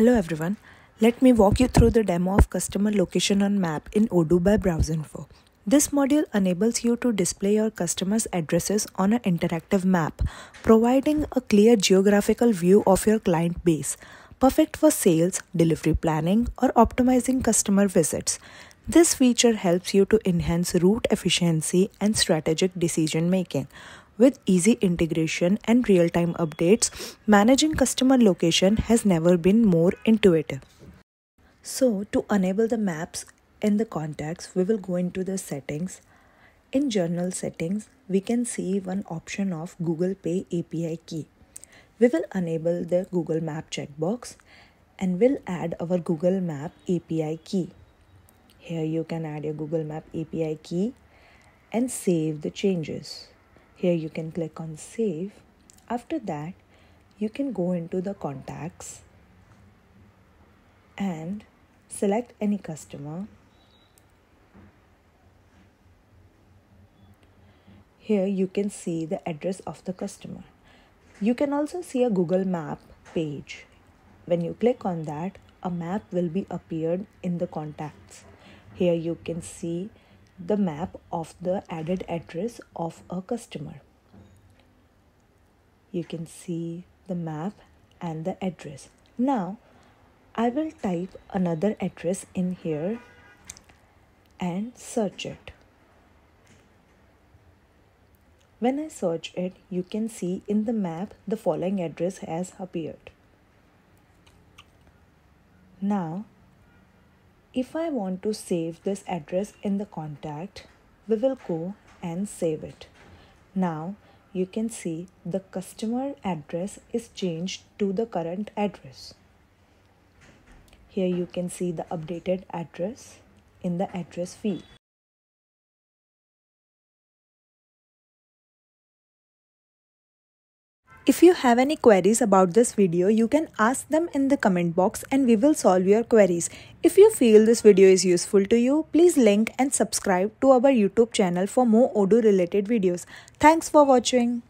Hello everyone, let me walk you through the demo of customer location on map in Odoo by Browseinfo. This module enables you to display your customers' addresses on an interactive map, providing a clear geographical view of your client base, perfect for sales, delivery planning, or optimizing customer visits. This feature helps you to enhance route efficiency and strategic decision making. With easy integration and real time updates, managing customer location has never been more intuitive. So, to enable the maps in the contacts, we will go into the settings. In journal settings, we can see one option of Google Pay API key. We will enable the Google Map checkbox and will add our Google Map API key. Here you can add your Google Map API key and save the changes. Here you can click on save. After that, you can go into the contacts and select any customer. Here you can see the address of the customer. You can also see a Google Map page. When you click on that, a map will be appeared in the contacts. Here you can see the map of the added address of a customer. You can see the map and the address. Now, I will type another address in here and search it. When I search it, you can see in the map the following address has appeared. Now, if I want to save this address in the contact, we will go and save it. Now you can see the customer address is changed to the current address. Here you can see the updated address in the address field. If you have any queries about this video, you can ask them in the comment box and we will solve your queries. If you feel this video is useful to you, please link and subscribe to our YouTube channel for more Odoo related videos. Thanks for watching.